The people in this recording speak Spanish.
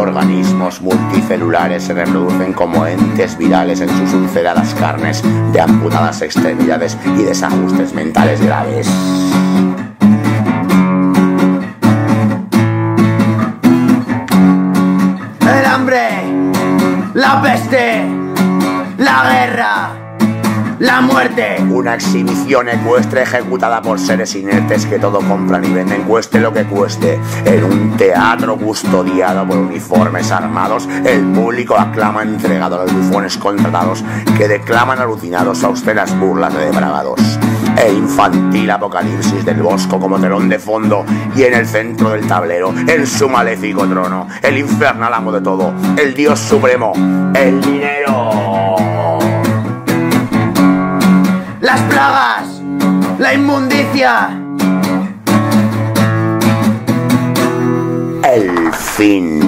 organismos multicelulares se reproducen como entes virales en sus ulceradas carnes de amputadas extremidades y desajustes mentales graves. El hambre, la peste, la guerra, la muerte. Una exhibición ecuestre ejecutada por seres inertes que todo compran y venden, cueste lo que cueste. En un teatro custodiado por uniformes armados, el público aclama entregado a los bufones contratados que declaman alucinados austeras burlas de depravados. El infantil apocalipsis del bosco como telón de fondo y en el centro del tablero, en su maléfico trono, el infernal amo de todo, el dios supremo, el Las plagas, la inmundicia. El fin.